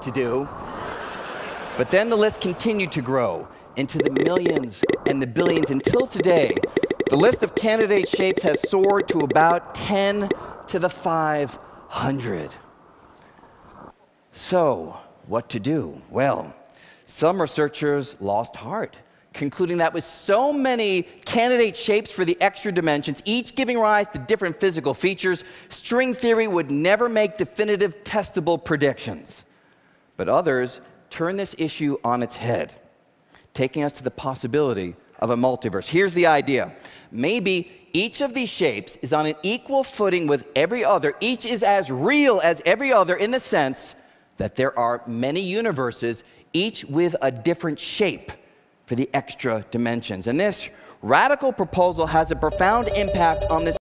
to do. But then the list continued to grow into the millions and the billions until today, the list of candidate shapes has soared to about 10 to the 500. So, what to do? Well, some researchers lost heart, concluding that with so many candidate shapes for the extra dimensions, each giving rise to different physical features, string theory would never make definitive testable predictions. But others turn this issue on its head, taking us to the possibility of a multiverse. Here's the idea maybe each of these shapes is on an equal footing with every other, each is as real as every other in the sense that there are many universes, each with a different shape for the extra dimensions. And this radical proposal has a profound impact on this